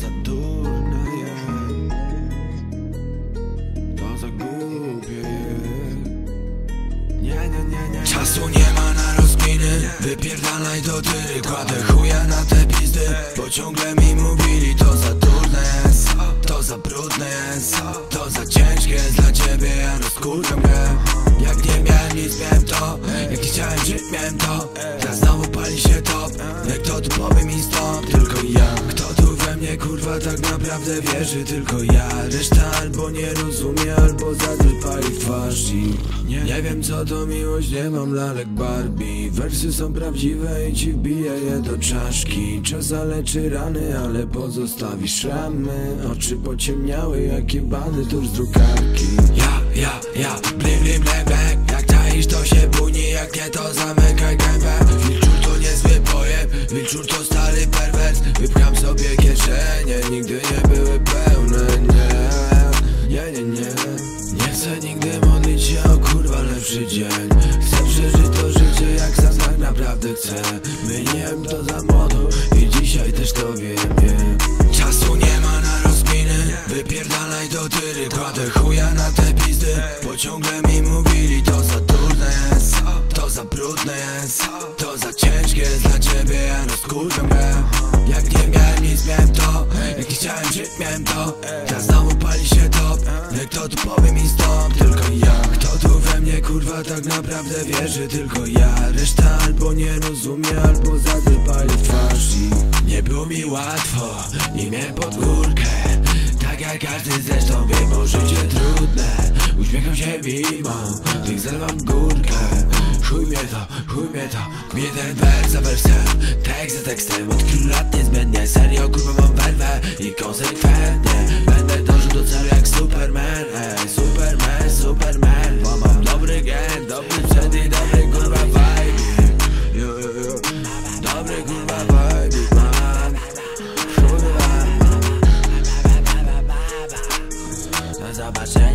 za Saturna jest. To zagubię Nie, nie, nie, nie Czasu nie ma na rozkminy Wypierdalaj do dyry Kładę chuja na te pizdy Bo ciągle mi mówili to za trudne jest. To za brudne jest. To za ciężkie jest dla ciebie. Ja rozkurwiam grę. Jak nie miałem nic miałem to. Jak chciałem żyć miałem to. Teraz znowu pali się top Jak to. Tu powiem mi stąd kurwa tak naprawdę wierzy Tylko ja. Reszta albo nie rozumie Albo zadrypali w twarz i nie, nie wiem co to miłość Nie mam lalek Barbie. Wersy są prawdziwe i ci wbiję je do czaszki. Czas zaleczy rany, ale pozostawi szramy Oczy pociemniały jak jebany tuż z drukarki. Ja, ja, ja, blim, blim, blim, blim Jak czaisz to się buni, jak nie to zamykaj gębę. Wilczur to niezły pojeb, wilczur nie chcę nigdy modlić się o kurwa lepszy dzień. Chcę przeżyć to życie jak sam tak naprawdę chcę. Myniłem to za młodo i dzisiaj też to wiem, Czasu nie ma na rozkminy Wypierdalaj do tyry Kładę chuja na te pizdy. Bo ciągle mi mówili to za trudne jest. To za brudne jest. To za ciężkie jest dla ciebie Ja rozkurwiam grę Jak nie miałem nic miałem to. Jak nie chciałem żyć miałem to. Teraz znowu to tu powie mi stop Tylko ja. Kto tu we mnie kurwa tak naprawdę wierzy? Tylko ja. Reszta albo nie rozumie Albo zadrypali w twarz. I Nie było mi łatwo. Nie miałem pod górkę. Tak jak każdy zresztą wie Bo życie trudne. Uśmiecham się mimo Tych zerwam górkę. Chuj mnie to, chuj mnie to. Jeden wers za wersem. Tekst za tekstem. Od kilku lat niezmiennie Serio kurwa mam werwę I konsekwentnie. Będę dążył As I said.